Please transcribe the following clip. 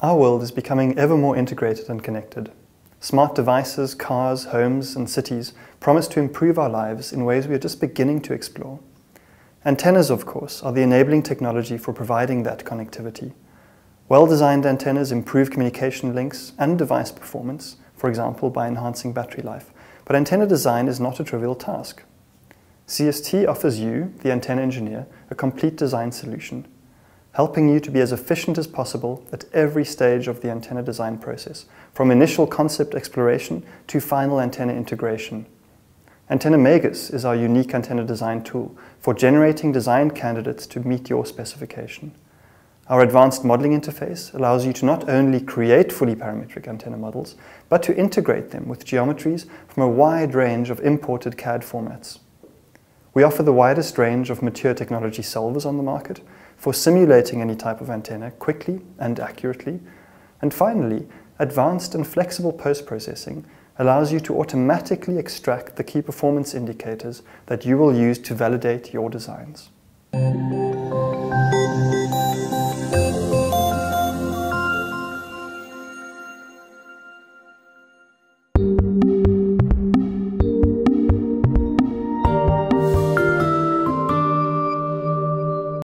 Our world is becoming ever more integrated and connected. Smart devices, cars, homes, and cities promise to improve our lives in ways we are just beginning to explore. Antennas, of course, are the enabling technology for providing that connectivity. Well-designed antennas improve communication links and device performance, for example, by enhancing battery life. But antenna design is not a trivial task. CST offers you, the antenna engineer, a complete design solution, helping you to be as efficient as possible at every stage of the antenna design process, from initial concept exploration to final antenna integration. Antenna Magus is our unique antenna design tool for generating design candidates to meet your specification. Our advanced modeling interface allows you to not only create fully parametric antenna models, but to integrate them with geometries from a wide range of imported CAD formats. We offer the widest range of mature technology solvers on the market for simulating any type of antenna quickly and accurately. And finally, advanced and flexible post-processing allows you to automatically extract the key performance indicators that you will use to validate your designs.